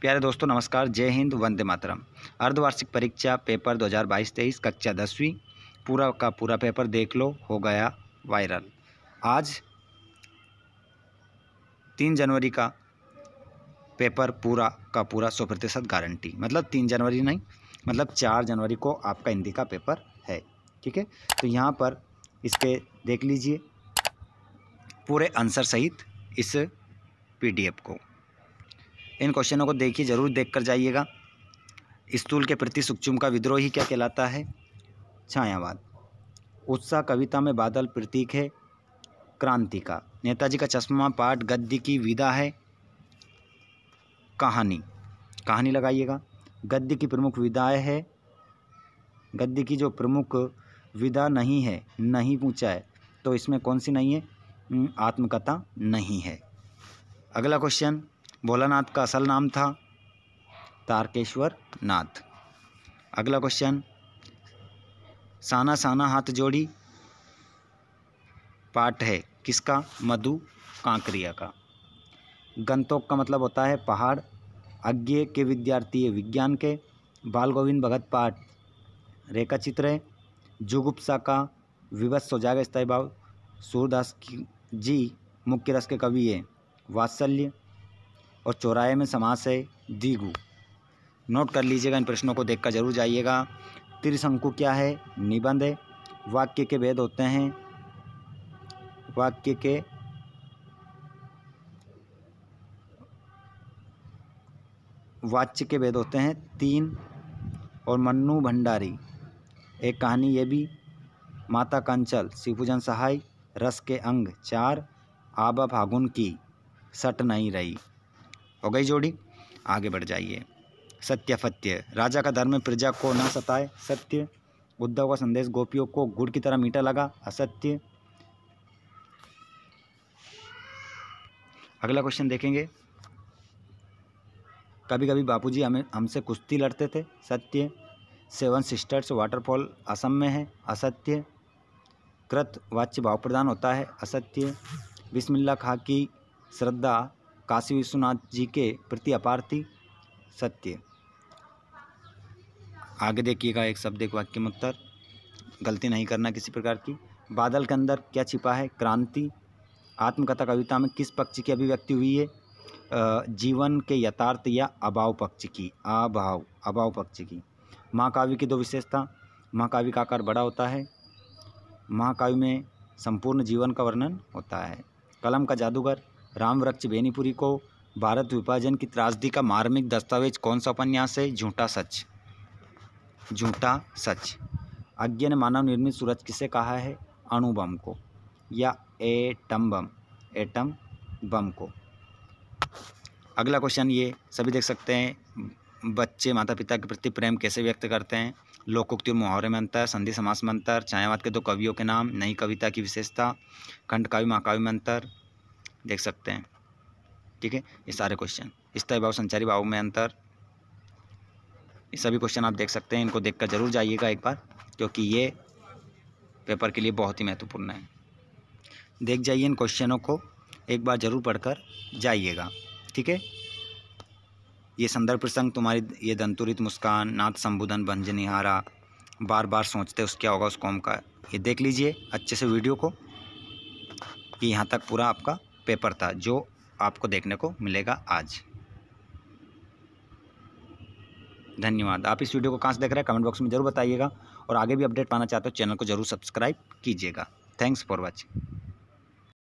प्यारे दोस्तों, नमस्कार। जय हिंद, वंदे मातरम। अर्धवार्षिक परीक्षा पेपर 2022-23 कक्षा दसवीं, पूरा का पूरा पेपर देख लो, हो गया वायरल। आज तीन जनवरी का पेपर पूरा का पूरा सौ प्रतिशत गारंटी। मतलब तीन जनवरी नहीं मतलब चार जनवरी को आपका हिंदी का पेपर है। ठीक है? तो यहाँ पर इसके देख लीजिए, पूरे आंसर सहित इस पीडीएफ को। इन क्वेश्चनों को देखिए, ज़रूर देख कर जाइएगा। स्थूल के प्रति सुक्चुम का विद्रोह ही क्या कहलाता है? छायावाद। उत्साह कविता में बादल प्रतीक है, क्रांति का। नेताजी का चश्मा, पाठ, गद्य की विदा है, कहानी। कहानी लगाइएगा। गद्य की प्रमुख विदाएँ है। गद्य की जो प्रमुख विदा नहीं है, नहीं पूछा है तो इसमें कौन सी नहीं है? आत्मकथा नहीं है। अगला क्वेश्चन। भोलानाथ का असल नाम था तारकेश्वर नाथ। अगला क्वेश्चन साना साना हाथ जोड़ी पाठ है किसका? मधु कांकरिया का। गंतोक का मतलब होता है पहाड़, अज्ञे के विद्यार्थी विज्ञान के। बाल गोविंद भगत पाठ रेखा चित्र है, जुगुप्सा का विवत्स हो जाएगा स्थायी भाव। सूरदास जी, मुख्य रस के कवि है, वात्सल्य और चौराहे में समास है दीगु। नोट कर लीजिएगा, इन प्रश्नों को देखकर ज़रूर जाइएगा। त्रिशंकु क्या है? निबंध है। वाक्य के भेद होते हैं। वाक्य के वाच्य के भेद होते हैं। तीन, और मन्नू भंडारी। एक कहानी ये भी। माता कंचल शिवपूजन सहाय, रस के अंग। चार, आबा फागुन की। सट नहीं रही। हो गई जोड़ी। आगे बढ़ जाइए। सत्य, फत्य। राजा का धर्म प्रजा को न सताए, सत्य। उद्धव का संदेश, गोपियों को गुड़ की तरह मीठा लगा, असत्य। अगला क्वेश्चन देखेंगे। कभी कभी बापूजी हमें, हमसे कुश्ती लड़ते थे, सत्य। सेवन सिस्टर्स वाटरफॉल असम में है, असत्य। कृत वाच्य भाव प्रदान होता है, असत्य। बिस्मिल्ला खा की श्रद्धा काशी विश्वनाथ जी के प्रति अपार थी सत्य। आगे देखिएगा एक शब्द, एक वाक्य में उत्तर। गलती नहीं करना किसी प्रकार की। बादल के अंदर क्या छिपा है? क्रांति। आत्मकथा कविता में किस पक्ष की अभिव्यक्ति हुई है? जीवन के यथार्थ या अभाव पक्ष की। अभाव अभाव पक्ष की। महाकाव्य की दो विशेषता। महाकाव्य का आकार बड़ा होता है। महाकाव्य में संपूर्ण जीवन का वर्णन होता है। कलम का जादूगर। राम वृक्ष बेनीपुरी को भारत विभाजन की त्रासदी का मार्मिक दस्तावेज़ कौन सा उपन्यास है? झूठा सच। झूठा सच। अज्ञ ने मानव निर्मित सूरज किसे कहा है? अणुबम को या एटम बम? एटम बम को। अगला क्वेश्चन ये, सभी देख सकते हैं, बच्चे माता पिता के प्रति प्रेम कैसे व्यक्त करते हैं? लोकोक्ति और मुहावरे में अंतर, संधि समास में अंतर, छायावाद के दो कवियों के नाम, नई कविता की विशेषता, खंड काव्य महाकाव्य में अंतर। देख सकते हैं। ठीक है? ये सारे क्वेश्चन स्थायी भाव, संचारी भाव में अंतर। ये सभी क्वेश्चन आप देख सकते हैं। इनको देखकर ज़रूर जाइएगा एक बार, क्योंकि ये पेपर के लिए बहुत ही महत्वपूर्ण है। देख जाइए इन क्वेश्चनों को। एक बार ज़रूर पढ़कर जाइएगा। ठीक है? ये संदर्भ प्रसंग, तुम्हारी ये दंतुरित मुस्कान, नाथ संबोधन भंजनिहारा बार बार सोचते उस क्या होगा, उस कौम का। ये देख लीजिए अच्छे से वीडियो को। ये यहाँ तक पूरा आपका पेपर था, जो आपको देखने को मिलेगा आज। धन्यवाद। आप इस वीडियो को कहाँ से देख रहे हैं? कमेंट बॉक्स में ज़रूर बताइएगा और आगे भी अपडेट पाना चाहते हो, चैनल को ज़रूर सब्सक्राइब कीजिएगा। Thanks for watching.